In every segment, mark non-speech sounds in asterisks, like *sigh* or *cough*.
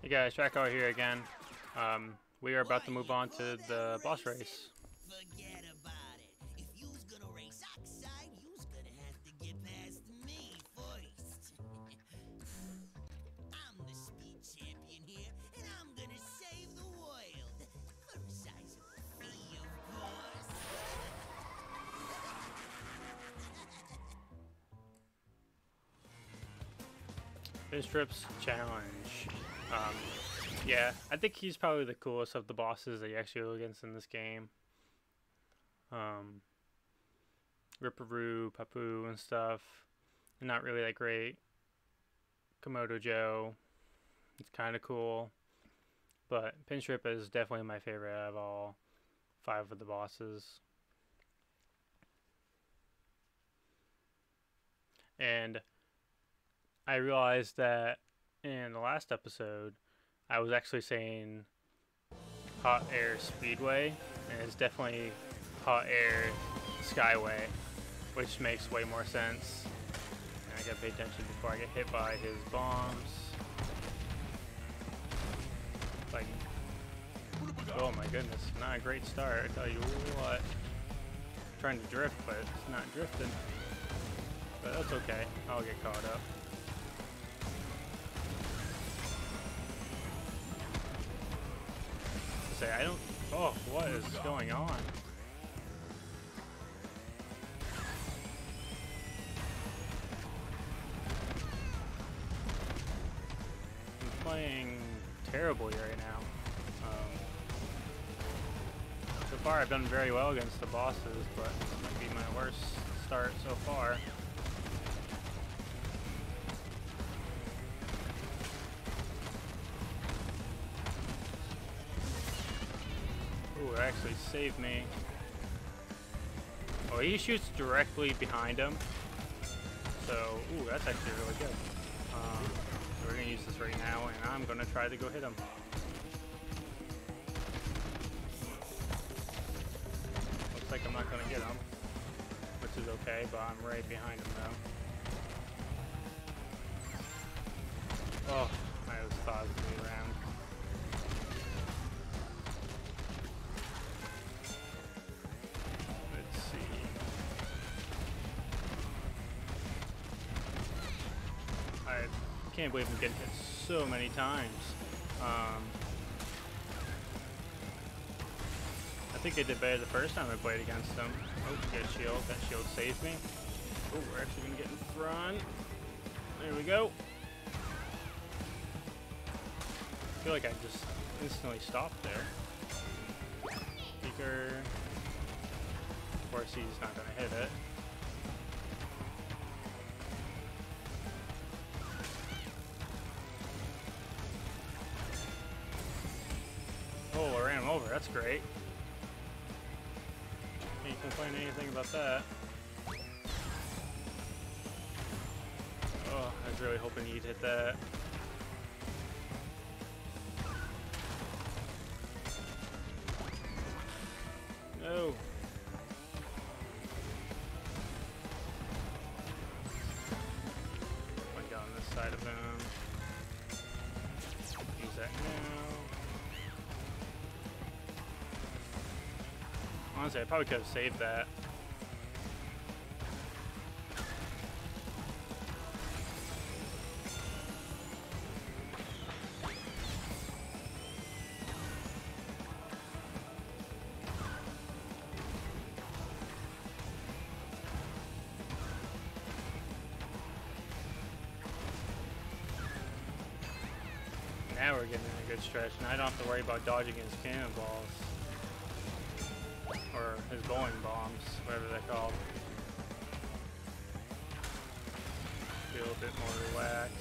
Hey guys, Draco here again. Um, we are about to move on to the boss race. Forget about it. If you's gonna race outside, you's gonna have to get past me first. *laughs* I'm the speed champion here, and I'm gonna save the world. For a sizable fee, of course. Pinstripe's Challenge. Yeah, I think he's probably the coolest of the bosses that you actually go against in this game. Um, Ripper Roo, Papu, and stuff. Not really that great. Komodo Joe. It's kind of cool. But Pinstripe is definitely my favorite out of all five of the bosses. And I realized that in the last episode, I was actually saying Hot Air Speedway, and it's definitely Hot Air Skyway, which makes way more sense. And I gotta pay attention before I get hit by his bombs. Like, oh my goodness, not a great start. I tell you what. trying to drift, but it's not drifting. But that's okay. I'll get caught up. Say I don't. Oh, what is going on? I'm playing terribly right now. Um, so far, I've done very well against the bosses, but this might be my worst start so far. Actually saved me. Oh, he shoots directly behind him. So, ooh, that's actually really good. Um, so we're gonna use this right now, and I'm gonna try to go hit him. Looks like I'm not gonna get him, which is okay, but I'm right behind him though. Can't believe I'm getting hit so many times. Um, I think I did better the first time I played against them. Oh, good shield. That shield saved me. Oh, we're actually gonna get in front. There we go. I feel like I just instantly stopped there. Speaker. Of course, he's not going to hit it. That's great. Can't complain anything about that. Oh, I was really hoping he'd hit that. No. I got on this side of him. Use that now. Honestly, I probably could have saved that. Now we're getting in a good stretch. and I don't have to worry about dodging his cannonballs. Or his bowling bombs, whatever they're called. Feel a bit more relaxed.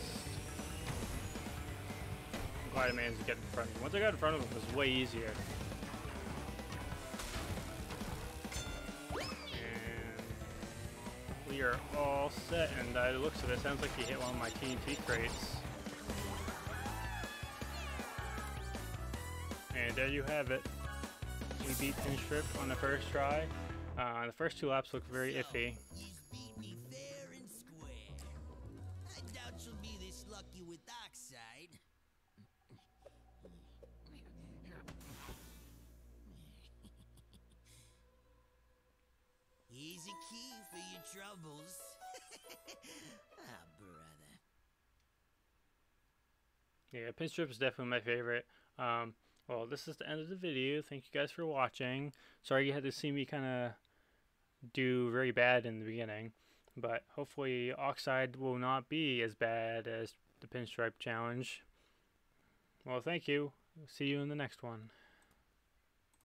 I'm glad I managed to get in front of him. Once I got in front of him, it was way easier. And we are all set, and by the looks of it, sounds like he hit one of my TNT crates. And there you have it. We beat Pinstripe on the first try. Uh, the first two laps looked very so, iffy. I doubt you'll be this lucky with Oxide. Here's a key for your troubles. *laughs* ah, oh, brother. Yeah, Pinstripe's definitely my favorite. Um, well, this is the end of the video. Thank you guys for watching. Sorry you had to see me kind of do very bad in the beginning, but hopefully Oxide will not be as bad as the Pinstripe Challenge. Well, thank you. See you in the next one.